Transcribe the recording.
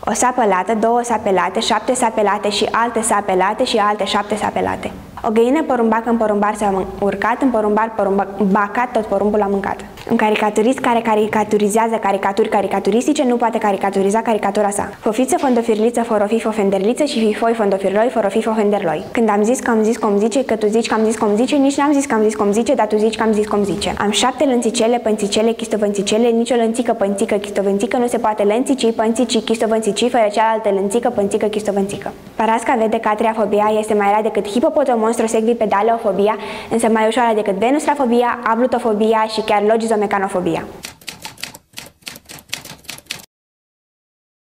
O sapă lată, două sape late, șapte sape late și alte sape late și alte șapte sape late. O găină porumbac în porumbar s-a urcat, în porumbar porumbacat, tot porumbul a mâncat. Un caricaturist care caricaturizează caricaturi caricaturistice nu poate caricaturiza caricatura sa. Fofiță, fondofirliță, forofi, fofenderliță și fifoi, fondofirloi, forofi, fofenderloi. Când am zis că am zis cum zice, că tu zici că am zis cum zice, nici n-am zis că am zis cum zice, dar tu zici că am zis cum zice. Am șapte lănțicele, pănțicele, chistovănțicele, nicio lănțică, pănțică, chistovănțică nu se poate lănțici, pănțici, chistovănțici, fără cealaltă lănțică, pănțică, chistovănțică. Parasca vede că atriafobia este mai rea decât hipopotomonstrosecvipedaleofobia, însă mai ușoară decât venustrafobia, ablutofobia și chiar logizomecanofobia.